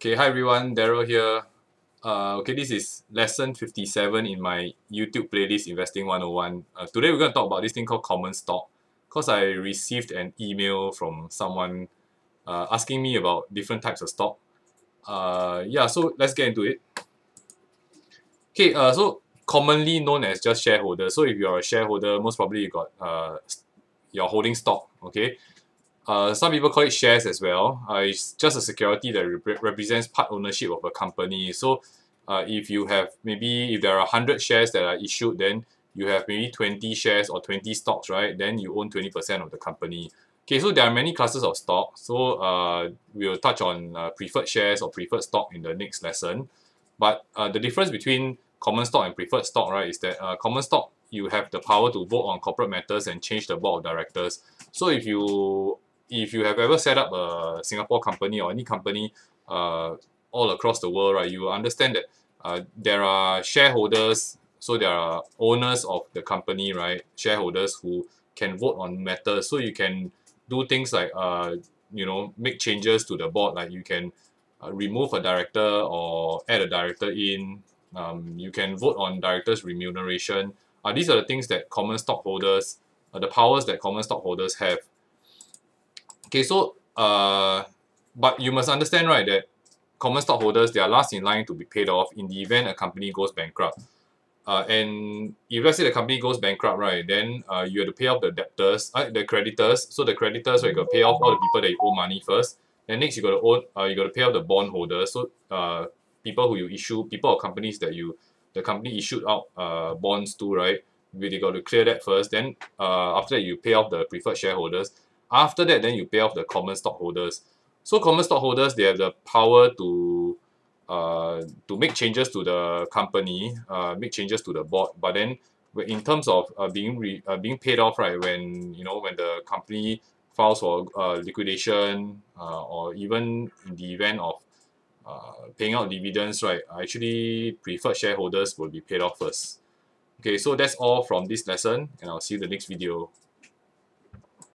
Okay, hi everyone, Daryl here. Uh, okay, this is lesson 57 in my YouTube playlist Investing 101. Uh, today we're going to talk about this thing called common stock because I received an email from someone uh, asking me about different types of stock. Uh, yeah, so let's get into it. Okay, uh, so commonly known as just shareholder. So if you're a shareholder, most probably you got uh, you're holding stock, okay? Uh, some people call it shares as well. Uh, it's just a security that rep represents part ownership of a company. So uh, if you have maybe if there are 100 shares that are issued, then you have maybe 20 shares or 20 stocks, right? Then you own 20% of the company. Okay, so there are many classes of stock. So uh, we'll touch on uh, preferred shares or preferred stock in the next lesson. But uh, the difference between common stock and preferred stock, right, is that uh, common stock, you have the power to vote on corporate matters and change the board of directors. So if you if you have ever set up a Singapore company or any company uh, all across the world, right, you will understand that uh, there are shareholders, so there are owners of the company, right, shareholders who can vote on matters. So you can do things like, uh, you know, make changes to the board, like you can uh, remove a director or add a director in. Um, you can vote on directors' remuneration. Uh, these are the things that common stockholders, uh, the powers that common stockholders have Okay, so uh, but you must understand, right, that common stockholders, they are last in line to be paid off in the event a company goes bankrupt. Uh, and if let's say the company goes bankrupt, right, then uh, you have to pay off the debtors, uh, the creditors. So the creditors, right, you got to pay off all the people that you owe money first. Then next you got to own, uh, you got to pay off the bondholders. So uh, people who you issue, people or companies that you, the company issued out uh, bonds to, right, they got to clear that first. Then uh, after that you pay off the preferred shareholders. After that, then you pay off the common stockholders. So common stockholders, they have the power to uh, to make changes to the company, uh, make changes to the board. But then, in terms of uh, being re, uh, being paid off, right, when you know when the company files for uh, liquidation, uh, or even in the event of uh, paying out dividends, right, actually preferred shareholders will be paid off first. Okay, so that's all from this lesson, and I'll see you in the next video.